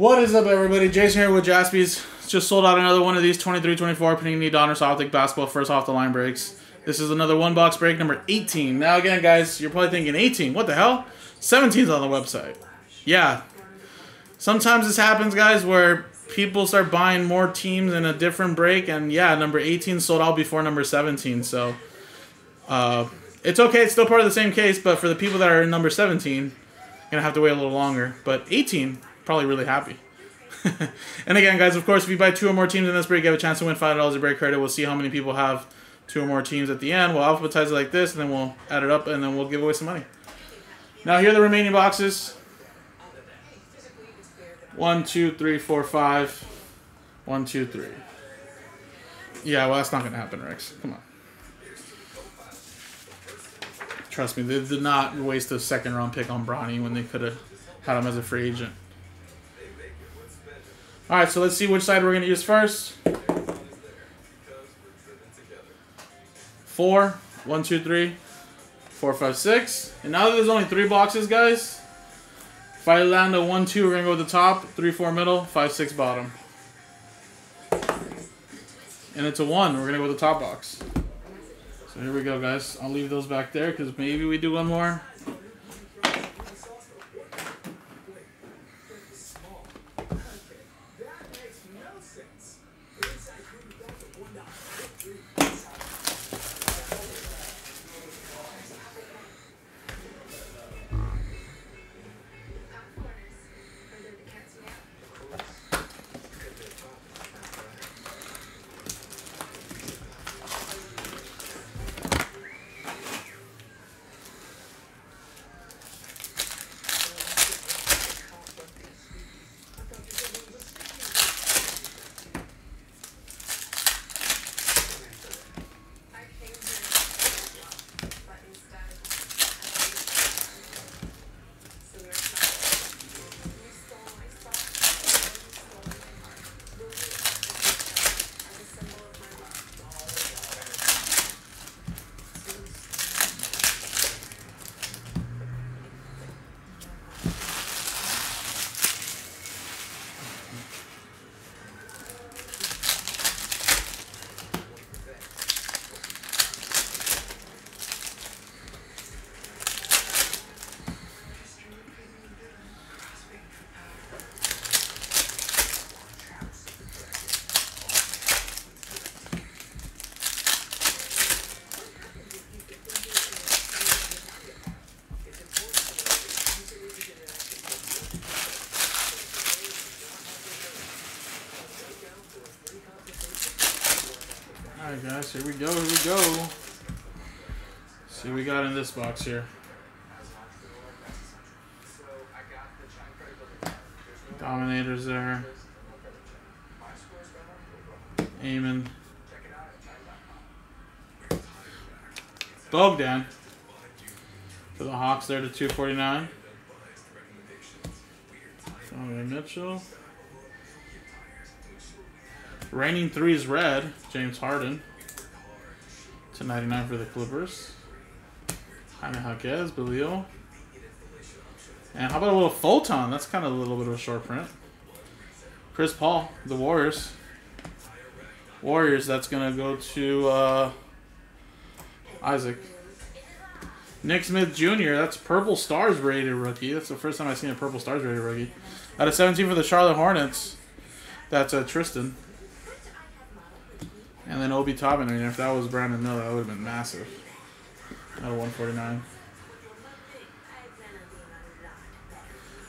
What is up, everybody? Jason here with Jaspys. Just sold out another one of these 23-24 Panini Donruss Optic Basketball first off the line breaks. This is another one box break number 18. Now again, guys, you're probably thinking 18. What the hell? 17's on the website. Yeah. Sometimes this happens, guys, where people start buying more teams in a different break, and yeah, number 18 sold out before number 17. So uh, it's okay. It's still part of the same case, but for the people that are in number 17, gonna have to wait a little longer. But 18, probably really happy. and again, guys, of course, if you buy two or more teams in this break, you have a chance to win five dollars of break credit. We'll see how many people have two or more teams at the end. We'll alphabetize it like this, and then we'll add it up, and then we'll give away some money. Now, here are the remaining boxes. One, two, three, four, five. One, two, three. Yeah, well, that's not going to happen, Rex. Come on. Trust me, they did not waste a second round pick on Bronny when they could have had him as a free agent. All right, so let's see which side we're going to use first. Four, one, two, three, four, five, six. And now that there's only three boxes, guys, if I land a one, two, we're going to go with the top, three, four, middle, five, six, bottom. And it's a one, we're going to go with the top box. So here we go, guys. I'll leave those back there because maybe we do one more. Alright guys, here we go, here we go. see what we got in this box here. Dominators there. Amen. Bogdan. For the Hawks there to 249. Donovan Mitchell. Raining three is red. James Harden. To 99 for the Clippers. Jaime Jaquez, Belio. And how about a little Photon? That's kind of a little bit of a short print. Chris Paul, the Warriors. Warriors, that's going to go to uh, Isaac. Nick Smith Jr., that's Purple Stars rated rookie. That's the first time I've seen a Purple Stars rated rookie. Out of 17 for the Charlotte Hornets, that's uh, Tristan. And then Obi Toppin. I mean, if that was Brandon Miller, that would have been massive. Out of 149.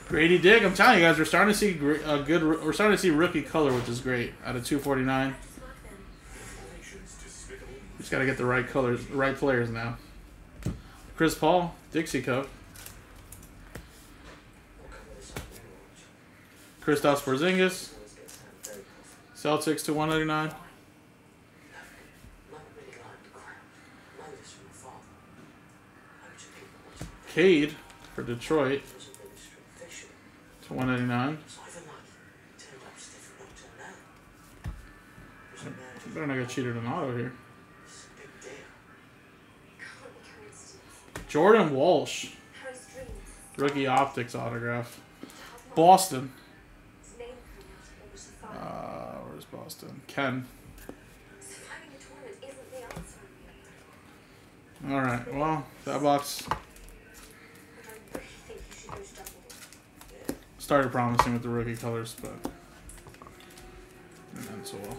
Grady Dick, I'm telling you guys, we're starting to see a good. We're starting to see rookie color, which is great. Out of 249. Just got to get the right colors, the right players now. Chris Paul, Dixie Cup. Kristaps Porzingis. Celtics to 199. Cade for Detroit to 199. Better not get cheated an auto here. Jordan Walsh. Rookie Optics autograph. Boston. Uh, where's Boston. Ken. All right. Well, that box started promising with the rookie colors, but then so well.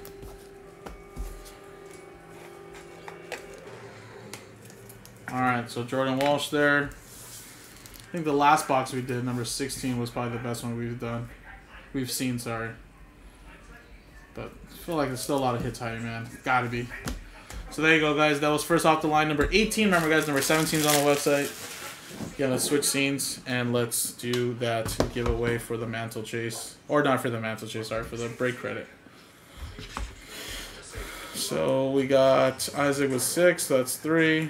All right, so Jordan Walsh there. I think the last box we did, number 16, was probably the best one we've done. We've seen, sorry. But I feel like there's still a lot of hits higher, man. Gotta be. So there you go, guys. That was first off the line, number 18. Remember, guys, number 17 is on the website. Yeah, let's switch scenes and let's do that giveaway for the mantle chase. Or not for the mantle chase, sorry, for the break credit. So we got Isaac with six, so that's three.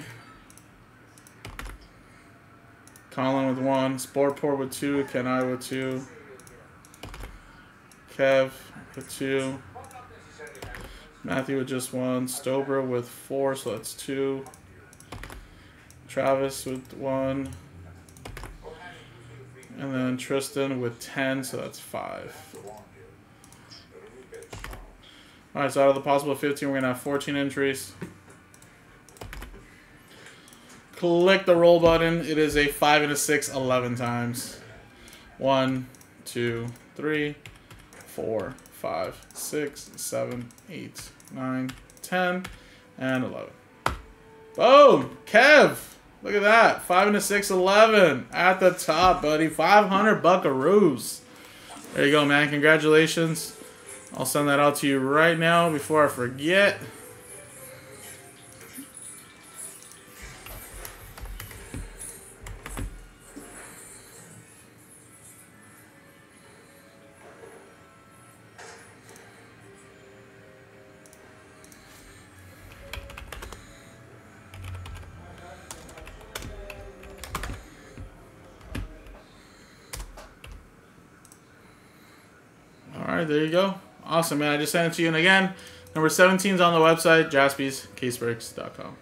Colin with one, Sportport with two, Kenai with two, Kev with two, Matthew with just one, Stober with four, so that's two. Travis with one. And then Tristan with 10, so that's 5. Alright, so out of the possible 15, we're going to have 14 entries. Click the roll button. It is a 5 and a 6, 11 times. 1, 2, 3, 4, 5, 6, 7, 8, 9, 10, and 11. Boom! Kev! Look at that. 5 and a 6, 11. At the top, buddy. 500 buckaroos. There you go, man. Congratulations. I'll send that out to you right now before I forget. Right, there you go. Awesome, man. I just sent it to you. And again, number 17 is on the website, jaspyscasebreaks.com.